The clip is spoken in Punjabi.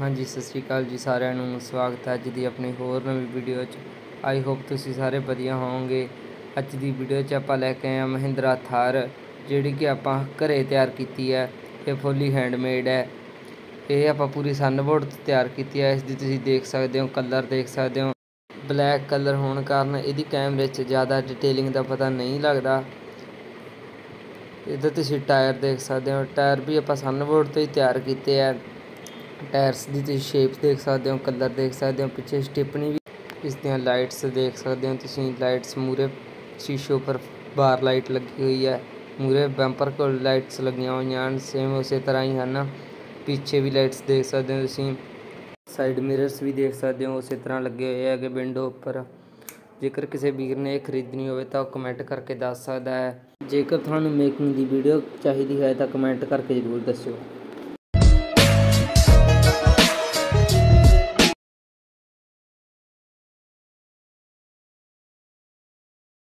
ਹਾਂਜੀ, ਸਤਿ ਸ਼੍ਰੀ ਅਕਾਲ ਜੀ ਸਾਰਿਆਂ ਨੂੰ। ਸਵਾਗਤ ਹੈ ਅੱਜ ਦੀ ਆਪਣੀ ਹੋਰ ਨਵੀਂ ਵੀਡੀਓ 'ਚ। ਆਈ ਹੋਪ ਤੁਸੀਂ ਸਾਰੇ ਵਧੀਆ ਹੋਵੋਗੇ। ਅੱਜ ਦੀ ਵੀਡੀਓ 'ਚ ਆਪਾਂ ਲੈ ਕੇ ਆਏ ਹਾਂ ਮਹਿੰਦਰਾ ਥਾਰ, ਜਿਹੜੀ ਕਿ ਆਪਾਂ ਘਰੇ ਤਿਆਰ ਕੀਤੀ ਹੈ। ਇਹ ਫੁੱਲੀ ਹੈਂਡਮੇਡ ਹੈ। ਇਹ ਆਪਾਂ ਪੂਰੀ ਸਨਬੋਰਡ ਤੋਂ ਤਿਆਰ ਕੀਤੀ ਹੈ। ਇਸ ਦੀ ਤੁਸੀਂ ਦੇਖ ਸਕਦੇ ਹੋ ਕਲਰ ਦੇਖ ਸਕਦੇ ਹੋ। ਬਲੈਕ ਕਲਰ ਹੋਣ ਕਾਰਨ ਇਹਦੀ ਕੈਮਰੇ 'ਚ ਜ਼ਿਆਦਾ ਡਿਟੇਲਿੰਗ ਦਾ ਪਤਾ ਨਹੀਂ ਲੱਗਦਾ। ਇਹਦਾ ਤੁਸੀਂ ਟਾਇਰ ਦੇਖ ਸਕਦੇ ਹੋ। ਟਾਇਰ ਵੀ ਆਪਾਂ ਸਨਬੋਰਡ ਤੋਂ ਹੀ ਤਿਆਰ ਕੀਤੇ ਆ ਟਾਇਰਸ ਦੀ ਤੁਸੀਂ ਸ਼ੇਪਸ ਦੇਖ ਸਕਦੇ ਹੋ, ਕਲਰ ਦੇਖ ਸਕਦੇ ਹੋ, ਪਿੱਛੇ ਸਟਿਪਨੀ ਵੀ ਇਸ ਦੀਆਂ ਲਾਈਟਸ ਦੇਖ ਸਕਦੇ ਹੋ ਤੁਸੀਂ, ਲਾਈਟਸ ਮੂਰੇ ਸ਼ੀਸ਼ੇ ਉੱਪਰ ਬਾਰ ਲਾਈਟ ਲੱਗੀ ਹੋਈ ਹੈ ਮੂਰੇ ਬੰਪਰ ਕੋਲ ਲਾਈਟਸ ਲੱਗੀਆਂ ਹੋਈਆਂ ਹਨ ਸੇਮ ਉਸੇ ਤਰ੍ਹਾਂ ਹੀ ਹਨ, ਪਿੱਛੇ ਵੀ ਲਾਈਟਸ ਦੇਖ ਸਕਦੇ ਹੋ ਤੁਸੀਂ ਸਾਈਡ ਮਿਰਰਸ ਵੀ ਦੇਖ ਸਕਦੇ ਹੋ, ਉਸੇ ਤਰ੍ਹਾਂ ਲੱਗੇ ਹੋਏ ਹੈਗੇ ਵਿੰਡੋ ਉੱਪਰ, ਜੇਕਰ ਕਿਸੇ ਵੀਰ ਨੇ ਇਹ ਖਰੀਦਣੀ ਹੋਵੇ ਤਾਂ ਉਹ ਕਮੈਂਟ ਕਰਕੇ ਦੱਸ ਸਕਦਾ ਹੈ, ਜੇਕਰ ਤੁਹਾਨੂੰ ਮੇਕਿੰਗ ਦੀ ਵੀਡੀਓ ਚਾਹੀਦੀ ਹੈ ਤਾਂ ਕਮੈਂਟ ਕਰਕੇ ਜ਼ਰੂਰ ਦੱਸਿਓ।